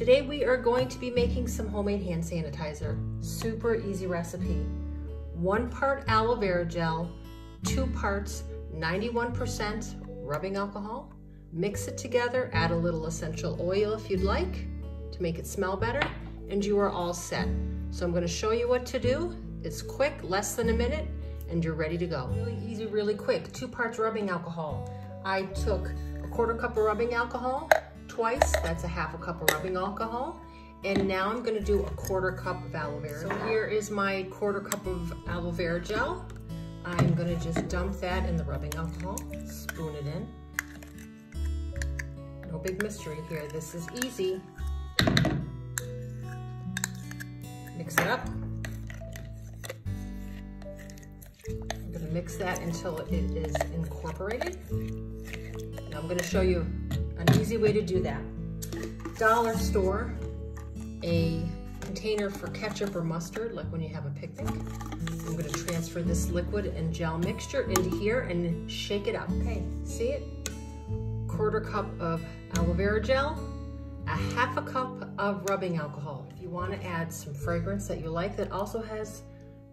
Today we are going to be making some homemade hand sanitizer. Super easy recipe. One part aloe vera gel, two parts 91% rubbing alcohol. Mix it together, add a little essential oil if you'd like to make it smell better, and you are all set. So I'm gonna show you what to do. It's quick, less than a minute, and you're ready to go. Really easy, really quick. Two parts rubbing alcohol. I took a quarter cup of rubbing alcohol, twice, that's a half a cup of rubbing alcohol. And now I'm gonna do a quarter cup of aloe vera. So here is my quarter cup of aloe vera gel. I'm gonna just dump that in the rubbing alcohol, spoon it in. No big mystery here, this is easy. Mix it up. I'm gonna mix that until it is incorporated. Now I'm gonna show you an easy way to do that. Dollar store, a container for ketchup or mustard, like when you have a picnic. I'm gonna transfer this liquid and gel mixture into here and shake it up. Okay, see it? Quarter cup of aloe vera gel, a half a cup of rubbing alcohol. If you wanna add some fragrance that you like that also has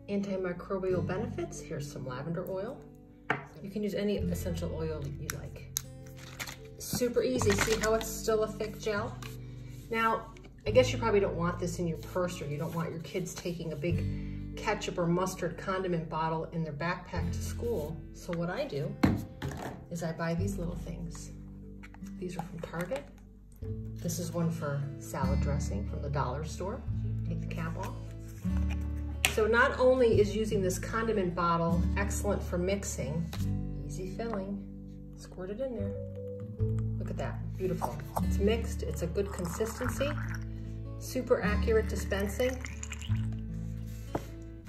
antimicrobial benefits, here's some lavender oil. You can use any essential oil you like. Super easy. See how it's still a thick gel? Now, I guess you probably don't want this in your purse or you don't want your kids taking a big ketchup or mustard condiment bottle in their backpack to school. So what I do is I buy these little things. These are from Target. This is one for salad dressing from the dollar store. Take the cap off. So not only is using this condiment bottle excellent for mixing, easy filling, squirt it in there. That, beautiful. It's mixed, it's a good consistency, super accurate dispensing.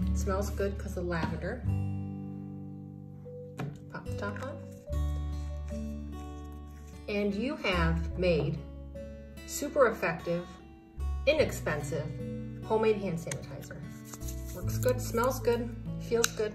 It smells good because of lavender. Pop the top on. And you have made super effective, inexpensive, homemade hand sanitizer. Works good, smells good, feels good.